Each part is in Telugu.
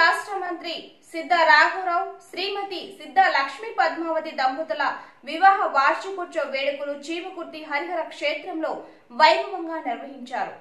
రాష్ట్ర మంత్రి సిద్ధ రాఘవరావు శ్రీమతి సిద్ధ లక్ష్మీ పద్మావతి దంపతుల వివాహ వార్షికోత్సవ వేడుకలు చీమకుర్తి హరిహర క్షేత్రంలో వైభవంగా నిర్వహించారు.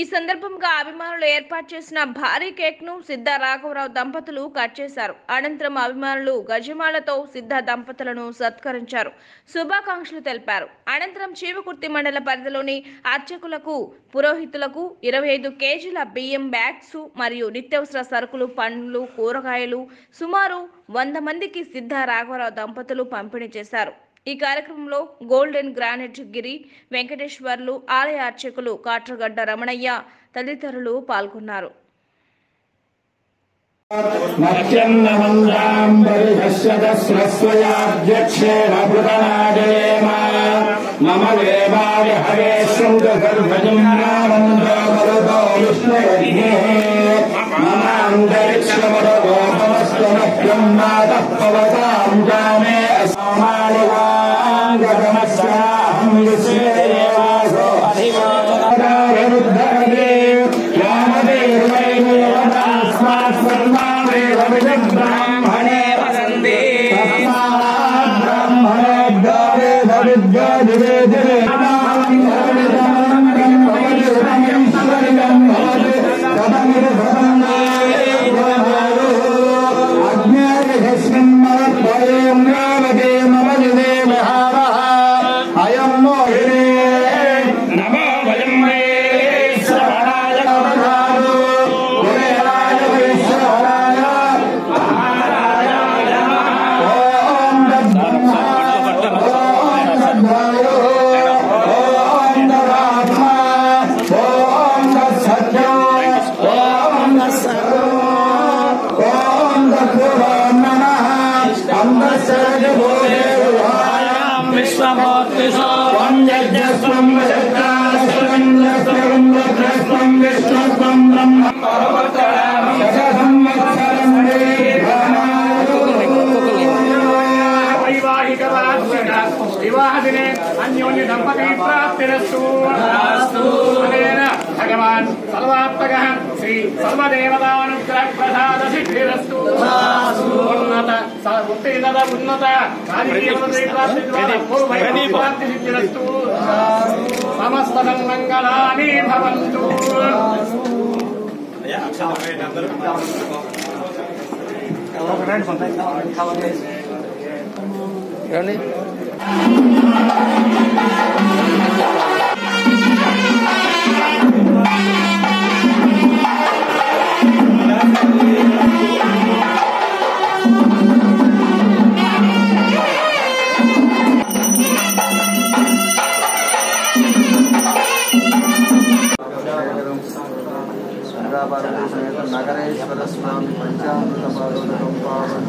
ఈ సందర్భంగా అభిమానులు ఏర్పాటు చేసిన భారీ కేక్ను సిద్ధ రాఘవరావు దంపతులు కట్ చేశారు. అనంతరం అభిమానులు గజమాలతో సిద్ధ దంపతులను సత్కరించారు. శుభాకాంక్షలు తెలిపారు. అనంతరం చీవకుర్తి మండల పరిధిలోని అర్చకులకు పురోహితులకు ఇరవై ఐదు కేజీల బియ్యం బ్యాగ్స్ మరియు నిత్యవసర సరుకులు పండ్లు కూరగాయలు సుమారు వంద మందికి సిద్ధ రాఘవరావు దంపతులు పంపిణీ చేశారు. ఈ కార్యక్రమంలో గోల్డెన్ గ్రానైట్ గిరి వెంకటేశ్వర్లు ఆలయ అర్చకులు కాట్రగడ్డ రమణయ్య తదితరులు పాల్గొన్నారు. विश्वभोक्तिषो त्वं यज्ञस्वं సర్వదేవతానుగ్రహ ప్రసాద సిద్ధిరస్తు ఉన్నత ఉత్తీర్ణత ఉన్నత సిద్ధిరస్తు సమస్త సన్మంగళాని భవంతు. నగరేశ్వర స్వామి పంచామృత పాదోదకం పావనం